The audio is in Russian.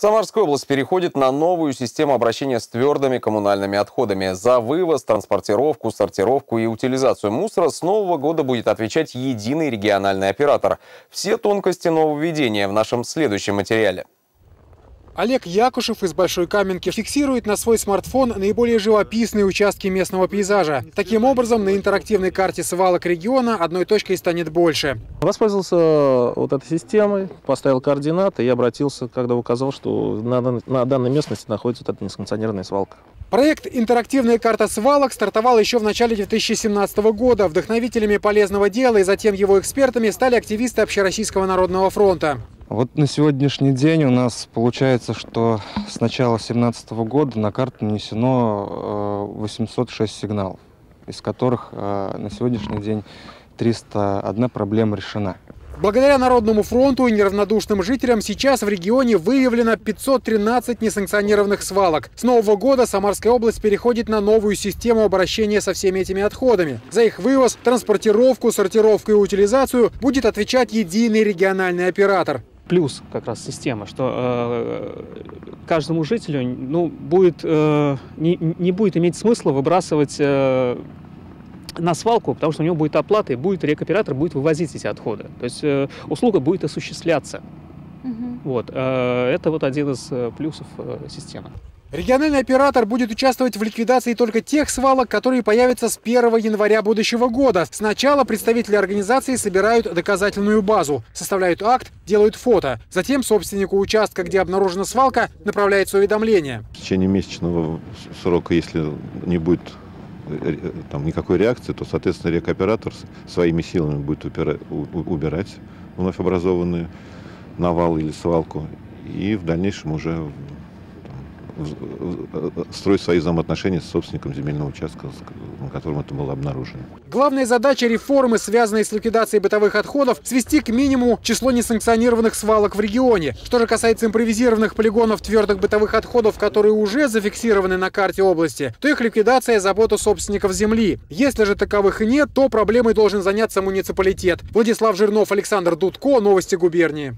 Самарская область переходит на новую систему обращения с твердыми коммунальными отходами. За вывоз, транспортировку, сортировку и утилизацию мусора с нового года будет отвечать единый региональный оператор. Все тонкости нововведения в нашем следующем материале. Олег Якушев из Большой Каменки фиксирует на свой смартфон наиболее живописные участки местного пейзажа. Таким образом, на интерактивной карте свалок региона одной точкой станет больше. Воспользовался э, вот этой системой, поставил координаты и обратился, когда указал, что на, на данной местности находится вот эта несанкционированная свалка. Проект «Интерактивная карта свалок» стартовал еще в начале 2017 года. Вдохновителями полезного дела и затем его экспертами стали активисты Общероссийского народного фронта. Вот на сегодняшний день у нас получается, что с начала 2017 года на карту нанесено 806 э, сигналов, из которых э, на сегодняшний день 301 проблема решена. Благодаря Народному фронту и неравнодушным жителям сейчас в регионе выявлено 513 несанкционированных свалок. С нового года Самарская область переходит на новую систему обращения со всеми этими отходами. За их вывоз, транспортировку, сортировку и утилизацию будет отвечать единый региональный оператор плюс как раз системы, что э, каждому жителю ну, будет, э, не, не будет иметь смысла выбрасывать э, на свалку, потому что у него будет оплата, и будет рекоператор будет вывозить эти отходы. То есть э, услуга будет осуществляться. Угу. Вот, э, это вот один из э, плюсов э, системы. Региональный оператор будет участвовать в ликвидации только тех свалок, которые появятся с 1 января будущего года. Сначала представители организации собирают доказательную базу, составляют акт, делают фото. Затем собственнику участка, где обнаружена свалка, направляется уведомление. В течение месячного срока, если не будет э, там, никакой реакции, то, соответственно, рекоператор своими силами будет убирать вновь образованные навал или свалку и в дальнейшем уже строить свои взаимоотношения с собственником земельного участка, на котором это было обнаружено. Главная задача реформы, связанной с ликвидацией бытовых отходов, свести к минимуму число несанкционированных свалок в регионе. Что же касается импровизированных полигонов твердых бытовых отходов, которые уже зафиксированы на карте области, то их ликвидация – забота собственников земли. Если же таковых нет, то проблемой должен заняться муниципалитет. Владислав Жирнов, Александр Дудко, Новости губернии.